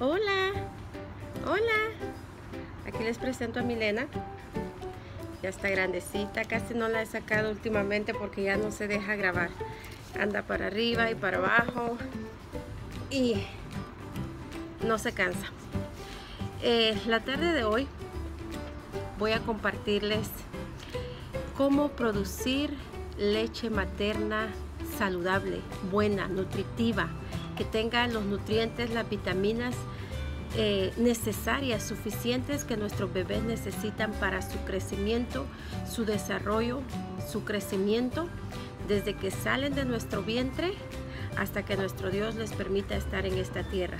Hola, hola. Aquí les presento a Milena. Ya está grandecita, casi no la he sacado últimamente porque ya no se deja grabar. Anda para arriba y para abajo y no se cansa. Eh, la tarde de hoy voy a compartirles cómo producir leche materna saludable, buena, nutritiva, que tenga los nutrientes, las vitaminas eh, necesarias, suficientes que nuestros bebés necesitan para su crecimiento, su desarrollo, su crecimiento, desde que salen de nuestro vientre hasta que nuestro Dios les permita estar en esta tierra.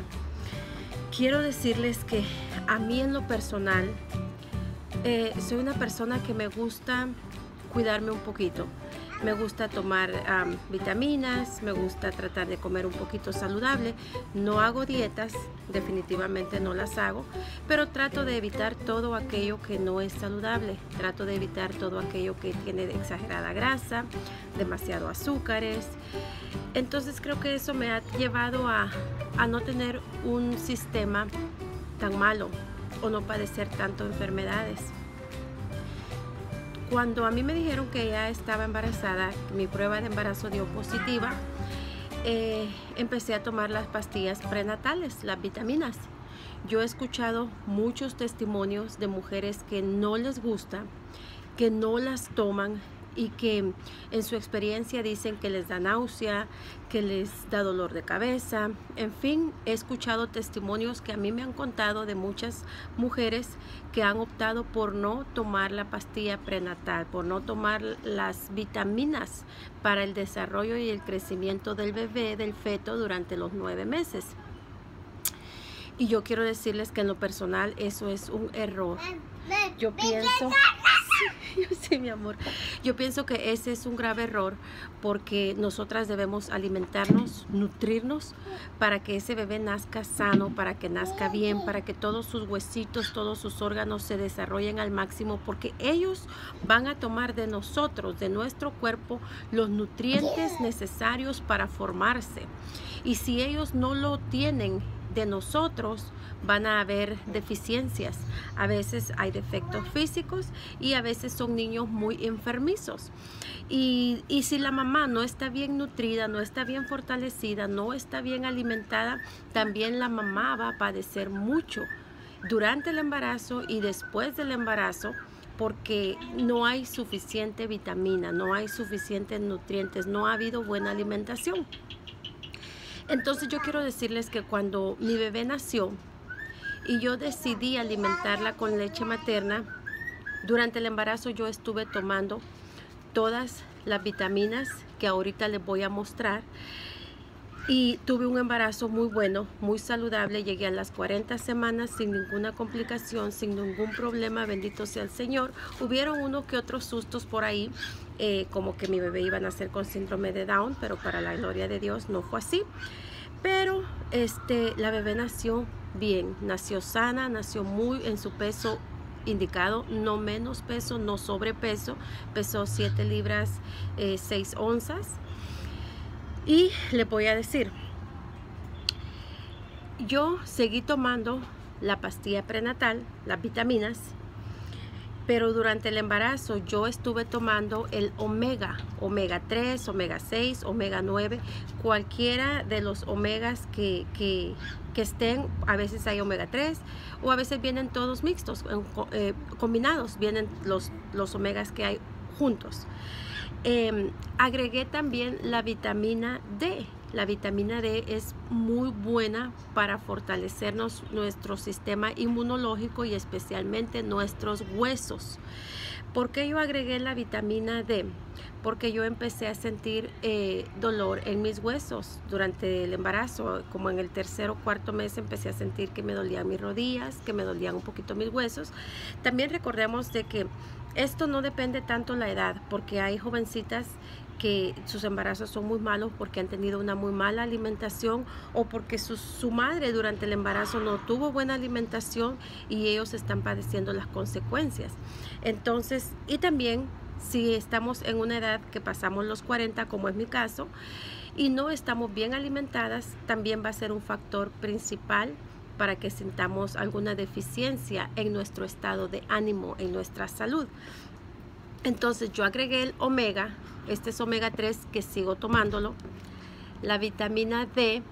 Quiero decirles que a mí en lo personal, eh, soy una persona que me gusta cuidarme un poquito. Me gusta tomar vitaminas, me gusta tratar de comer un poquito saludable. No hago dietas, definitivamente no las hago, pero trato de evitar todo aquello que no es saludable. Trato de evitar todo aquello que tiene exagerada grasa, demasiado azúcares. Entonces creo que eso me ha llevado a, a no tener un sistema tan malo o no padecer tanto enfermedades. Cuando a mí me dijeron que ella estaba embarazada, mi prueba de embarazo dio positiva, eh, empecé a tomar las pastillas prenatales, las vitaminas. Yo he escuchado muchos testimonios de mujeres que no les gusta, que no las toman y que en su experiencia dicen que les da náusea, que les da dolor de cabeza. En fin, he escuchado testimonios que a mí me han contado de muchas mujeres que han optado por no tomar la pastilla prenatal, por no tomar las vitaminas para el desarrollo y el crecimiento del bebé, del feto durante los nueve meses. Y yo quiero decirles que en lo personal eso es un error. Yo pienso... Mi amor. Yo pienso que ese es un grave error porque nosotras debemos alimentarnos, nutrirnos para que ese bebé nazca sano, para que nazca bien, para que todos sus huesitos, todos sus órganos se desarrollen al máximo porque ellos van a tomar de nosotros, de nuestro cuerpo, los nutrientes necesarios para formarse. Y si ellos no lo tienen de nosotros van a haber deficiencias. A veces hay defectos físicos y a veces son niños muy enfermizos. Y, si la mamá no está bien nutrida, no está bien fortalecida, no está bien alimentada, también la mamá va a padecer mucho durante el embarazo y después del embarazo porque no hay suficiente vitamina, no hay suficientes nutrientes, no ha habido buena alimentación. Entonces yo quiero decirles que cuando mi bebé nació y yo decidí alimentarla con leche materna, durante el embarazo yo estuve tomando todas las vitaminas que ahorita les voy a mostrar y tuve un embarazo muy bueno, muy saludable. Llegué a las 40 semanas sin ninguna complicación, sin ningún problema, bendito sea el Señor. Hubieron uno que otros sustos por ahí, eh, como que mi bebé iba a nacer con síndrome de Down, pero para la gloria de Dios no fue así. Pero este, la bebé nació bien, nació sana, nació muy en su peso indicado, no menos peso, no sobrepeso, pesó 7 libras 6 eh, onzas y le voy a decir, yo seguí tomando la pastilla prenatal, las vitaminas, pero durante el embarazo yo estuve tomando el omega, omega 3, omega 6, omega 9, cualquiera de los omegas que, que, estén, a veces hay omega 3 o a veces vienen todos mixtos, eh, combinados, vienen los, los omegas que hay juntos. Em, agregué también la vitamina D. La vitamina D es muy buena para fortalecernos nuestro sistema inmunológico y especialmente nuestros huesos. ¿Por qué yo agregué la vitamina D? Porque yo empecé a sentir eh, dolor en mis huesos durante el embarazo. Como en el tercer o cuarto mes empecé a sentir que me dolían mis rodillas, que me dolían un poquito mis huesos. También recordemos de que esto no depende tanto la edad, porque hay jovencitas que sus embarazos son muy malos porque han tenido una muy mala alimentación o porque su, madre durante el embarazo no tuvo buena alimentación y ellos están padeciendo las consecuencias. Entonces, y también si estamos en una edad que pasamos los 40, como es mi caso, y no estamos bien alimentadas, también va a ser un factor principal para que sintamos alguna deficiencia en nuestro estado de ánimo, en nuestra salud. Entonces yo agregué el omega, este es omega 3 que sigo tomándolo, la vitamina D,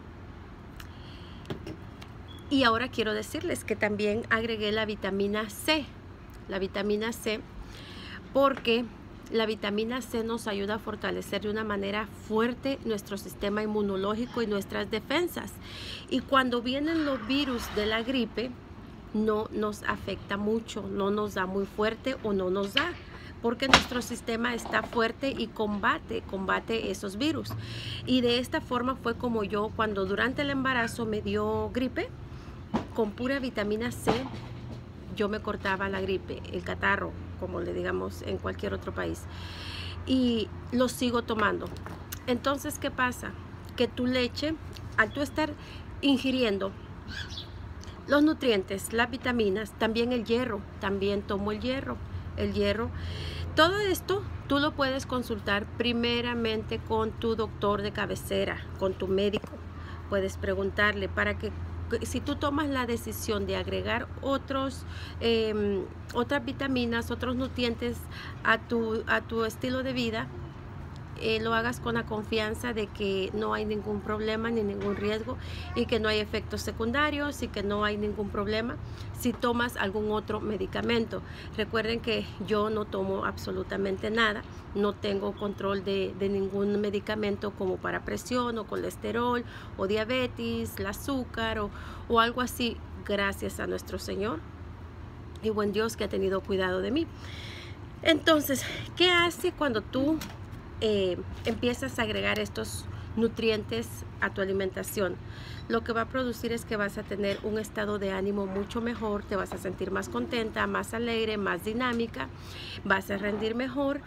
y ahora quiero decirles que también agregué la vitamina C, la vitamina C, porque la vitamina C nos ayuda a fortalecer de una manera fuerte nuestro sistema inmunológico y nuestras defensas. Y cuando vienen los virus de la gripe, no nos afecta mucho, no nos da muy fuerte o no nos da porque nuestro sistema está fuerte y combate, combate esos virus. Y de esta forma fue como yo cuando durante el embarazo me dio gripe, con pura vitamina C, yo me cortaba la gripe, el catarro, como le digamos en cualquier otro país. Y lo sigo tomando. Entonces, ¿qué pasa? Que tu leche, al tú estar ingiriendo los nutrientes, las vitaminas, también el hierro, también tomo el hierro, el hierro. Todo esto tú lo puedes consultar primeramente con tu doctor de cabecera, con tu médico. Puedes preguntarle para que si tú tomas la decisión de agregar otros, em, otras vitaminas, otros nutrientes a tu, a tu estilo de vida, eh, lo hagas con la confianza de que no hay ningún problema ni ningún riesgo y que no hay efectos secundarios y que no hay ningún problema si tomas algún otro medicamento. Recuerden que yo no tomo absolutamente nada, no tengo control de, ningún medicamento como para presión o colesterol o diabetes, el azúcar o, o algo así, gracias a nuestro Señor y buen Dios que ha tenido cuidado de mí. Entonces, ¿qué hace cuando tú eh, empiezas a agregar estos nutrientes a tu alimentación, lo que va a producir es que vas a tener un estado de ánimo mucho mejor, te vas a sentir más contenta, más alegre, más dinámica, vas a rendir mejor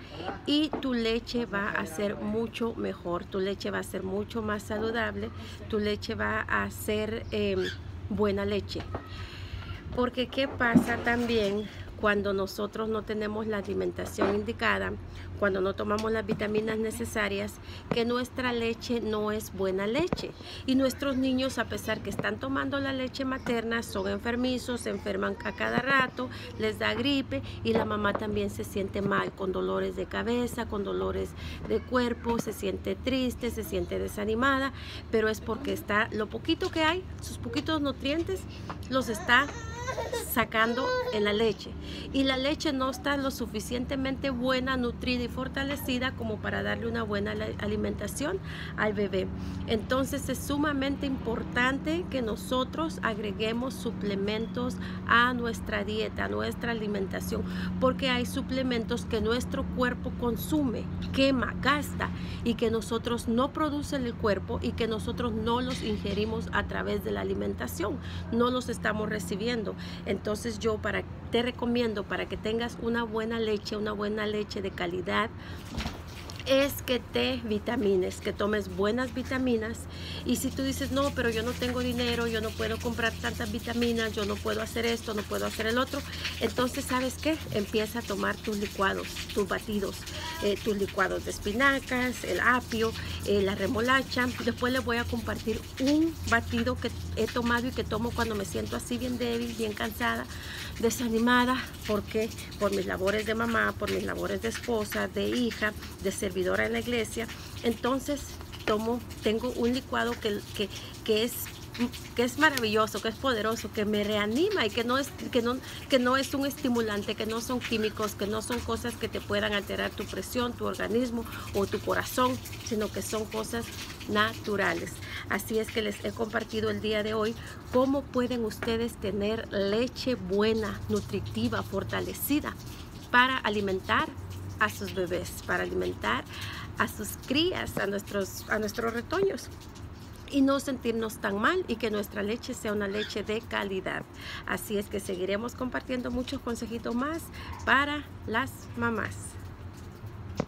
y tu leche va a ser mucho mejor, tu leche va a ser mucho más saludable, tu leche va a ser em, buena leche. Porque ¿qué pasa también cuando nosotros no tenemos la alimentación indicada, cuando no tomamos las vitaminas necesarias, que nuestra leche no es buena leche. Y nuestros niños, a pesar que están tomando la leche materna, son enfermizos, se enferman a cada rato, les da gripe y la mamá también se siente mal, con dolores de cabeza, con dolores de cuerpo, se siente triste, se siente desanimada, pero es porque está lo poquito que hay, sus poquitos nutrientes, los está sacando en la leche y la leche no está lo suficientemente buena, nutrida fortalecida como para darle una buena alimentación al bebé. Entonces es sumamente importante que nosotros agreguemos suplementos a nuestra dieta, a nuestra alimentación, porque hay suplementos que nuestro cuerpo consume, quema, gasta y que nosotros no producen el cuerpo y que nosotros no los ingerimos a través de la alimentación, no los estamos recibiendo. Entonces yo para te recomiendo para que tengas una buena leche, una buena leche de calidad, es que te vitamines, que tomes buenas vitaminas. Y si tú dices, no, pero yo no tengo dinero, yo no puedo comprar tantas vitaminas, yo no puedo hacer esto, no puedo hacer el otro, entonces, ¿sabes qué? Empieza a tomar tus licuados, tus batidos, eh, tus licuados de espinacas, el apio, eh, la remolacha. Después les voy a compartir un batido que he tomado y que tomo cuando me siento así bien débil, bien cansada, desanimada, porque por mis labores de mamá, por mis labores de esposa, de hija, de ser en la iglesia, entonces tomo, tengo un licuado que, que, es que es maravilloso, que es poderoso, que me reanima y que no, es, que, no, que no es un estimulante, que no son químicos, que no son cosas que te puedan alterar tu presión, tu organismo o tu corazón, sino que son cosas naturales. Así es que les he compartido el día de hoy cómo pueden ustedes tener leche buena, nutritiva, fortalecida para alimentar a sus bebés, para alimentar a sus crías, a nuestros, a nuestros retoños y no sentirnos tan mal y que nuestra leche sea una leche de calidad. Así es que seguiremos compartiendo muchos consejitos más para las mamás.